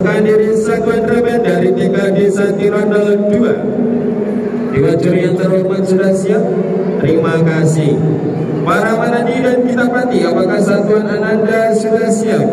Hadiri Satuan Reben dari TKD Satirandal 2 Dewa yang terhormat sudah siap? Terima kasih Para manadi dan kita pati Apakah Satuan Ananda sudah siap?